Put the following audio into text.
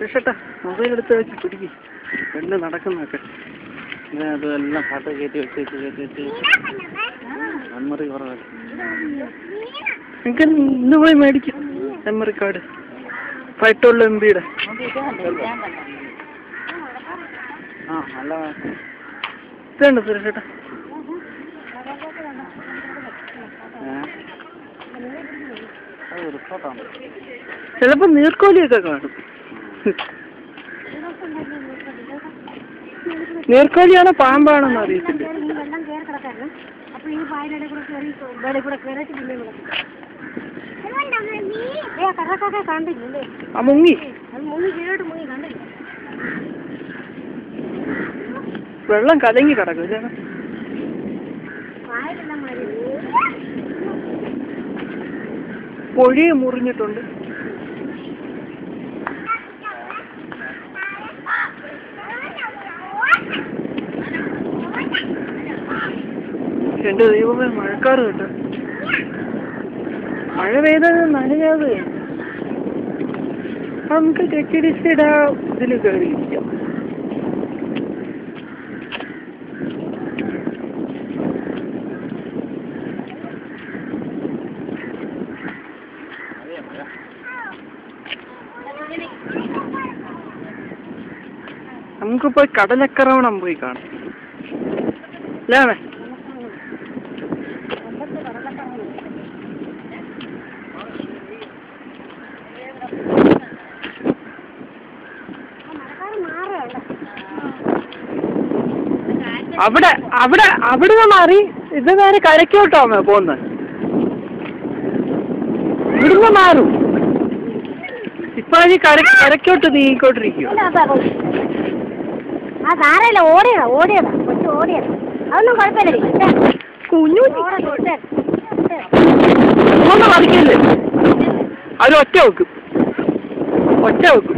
രക്ഷട്ടാ mobile എടുത്ത് വെച്ച് പിടിക്ക്. എന്ത് നടക്കുന്നൊക്കെ ഞാൻ അതെല്ലാം പാട്ട് കയറ്റി വെച്ച് വെച്ച് കയറ്റി വെച്ച് മെമ്മറി കുറവല്ല നിങ്ങൾക്ക് ഇന്ന് പോയി മേടിക്കും. മെമ്മറി കാർഡ് പറ്റുള്ള എം ബിയുടെ. ആ നല്ല ഇതുണ്ട് സുരക്ഷേട്ടാ ചിലപ്പോ നീർക്കോലിയൊക്കെ കാണും. നീർക്കോലിയാണോ പാമ്പാണെന്ന് അറിയത്തില്ല. മുങ്ങി. വെള്ളം കലങ്ങി കിടക്കും പൊഴി മുറിഞ്ഞിട്ടുണ്ട്. എന്റെ ദൈവമേ മഴക്കാറ് കേട്ടോ. മഴ പെയ്തത് നനഞ്ഞത് നമുക്ക് കെട്ടിടിച്ചിടാ ഇതിൽ കയറിയിരിക്കാം. നമുക്ക് പോയി കടലക്കറവണം പോയി കാണാം. മാറുകയല്ല അവിടെ അവിടെ അവിടുന്ന് മാറി ഇത് നേരെ കരക്കോട്ടാമോ പോകുന്നത് ഇവിടുന്ന് മാറും. ഇപ്പൊ കരക്കോട്ട് നീങ്ങിക്കൊണ്ടിരിക്കും ആ സാരമില്ല ഓടിയതാ ഓടിയതാ കൊച്ചു ഓടിയതാ. അതൊന്നും കുഴപ്പമില്ല. കുഞ്ഞു ഒന്ന് മറിക്കില്ലേ ഒറ്റ വെക്കും. ഒറ്റ വെക്കും.